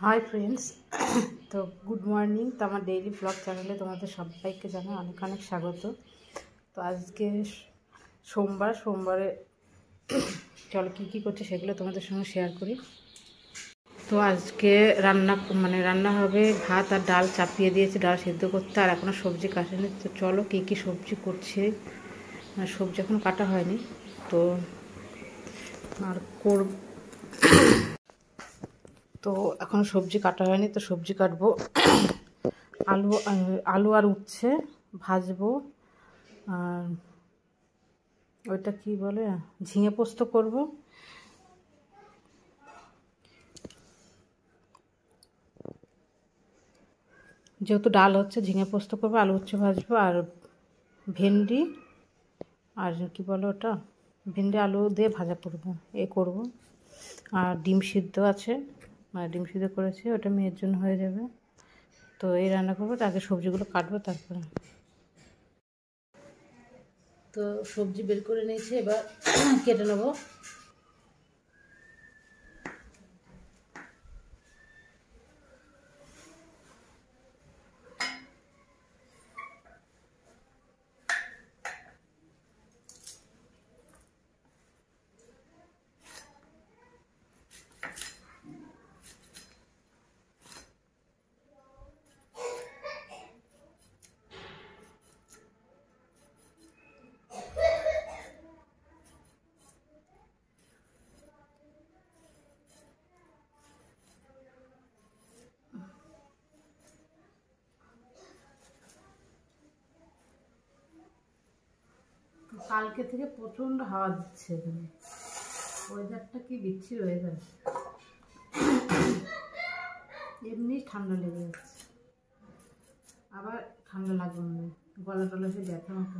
Hi friends তো good morning তো আমার ডেইলি ব্লগ চ্যানেলে তোমাদের সবাইকে জানাই অনেক অনেক স্বাগত। তো আজকে সোমবার, সোমবারে চলো কী কী করছে সেগুলো তোমাদের সঙ্গে শেয়ার করি। তো আজকে রান্না মানে রান্না হবে ভাত আর ডাল চাপিয়ে দিয়েছে, ডাল সেদ্ধ করতে, আর এখনও সবজি কাটেনি। তো চলো কী কী সবজি করছে। মানে সবজি এখনও কাটা হয়নি। তো আর করব তো এখন সবজি কাটা হয়নি, তো সবজি কাটবো। আলু আলু আর উচ্ছে ভাজবো। আর ওইটা কি বলে? ঝিঙে পোস্ত করব। যেহেতু ডাল হচ্ছে, ঝিঙে পোস্ত করব, আলু উচ্ছে ভাজবো আর ভেন্ডি। আর কি বলো ওটা? ভেন্ডি, আলু দিয়ে ভাজা করব, এ করব। আর ডিম সিদ্ধ আছে। মানে ডিম সিদ্ধ করেছি, ওটা মেয়ের জন্য হয়ে যাবে। তো এই রান্না করব আগে সবজিগুলো কাটবো, তারপরে। তো সবজি বের করে নিয়েছি, এবার কেটে নেব। কালকে থেকে প্রচণ্ড হাওয়া দিচ্ছে এখানে। ওয়েদারটা কি বিচ্ছির ওয়েদার এমনি ঠান্ডা লেগে যাচ্ছে। আবার ঠান্ডা লাগবে গলা টলা সে ব্যথা মতো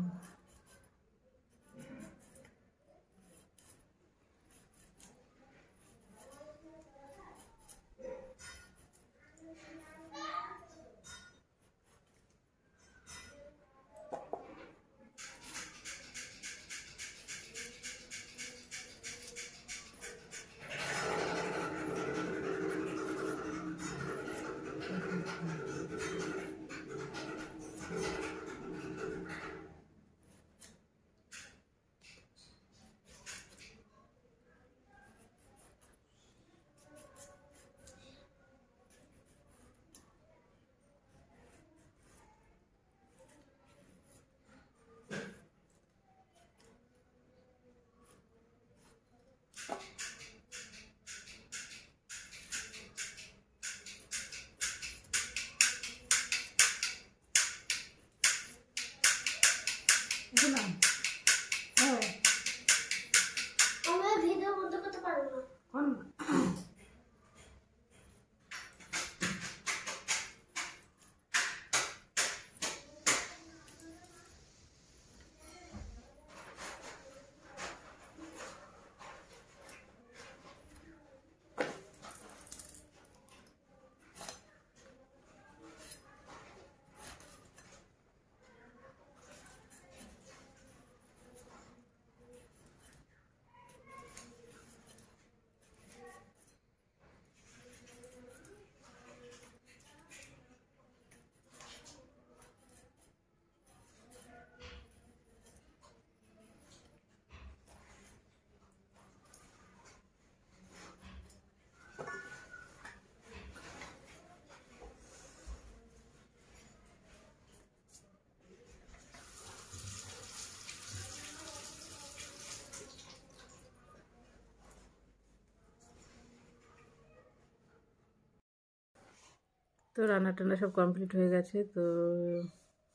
তো রান্না টান্না সব কমপ্লিট হয়ে গেছে, তো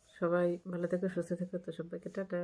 সবাই ভালো থেকো, সুস্থ থেকো, তো সবাইকে টাটা।